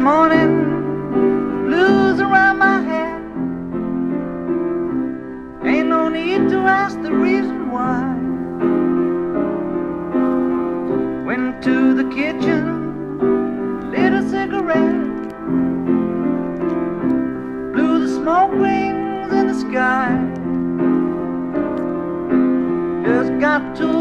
morning blues around my head. Ain't no need to ask the reason why. Went to the kitchen, lit a cigarette, blew the smoke rings in the sky. Just got to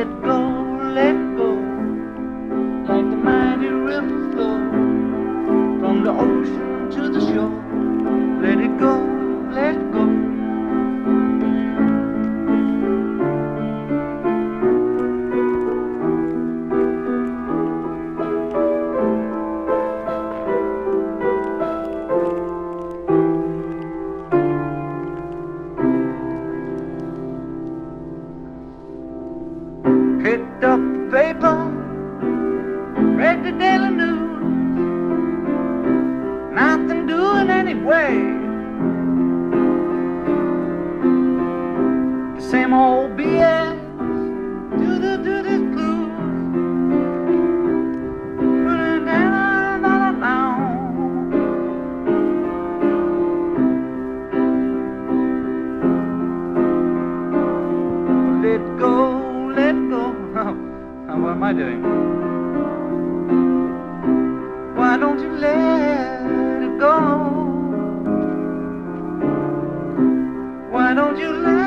Let go, anyway. The same old BS. Do the do blues. Let go, let go. what am I doing? Why don't you let don't you let